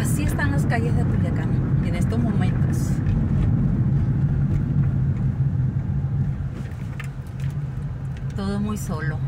Así están las calles de Culiacán en estos momentos. Todo muy solo.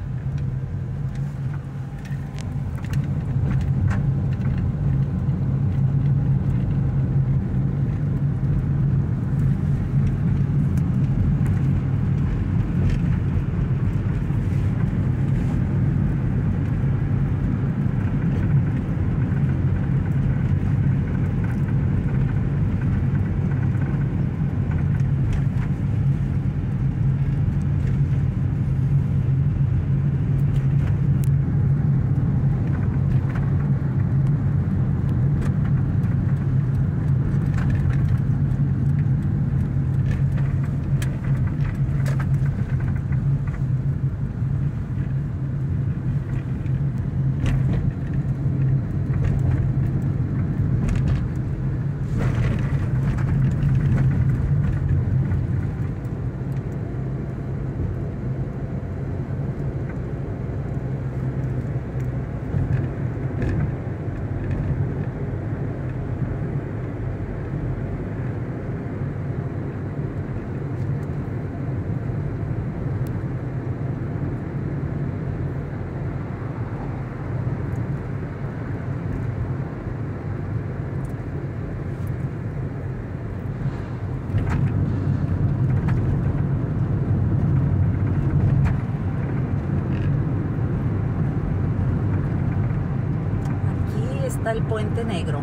Está el puente negro.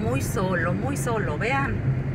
Muy solo, muy solo, vean.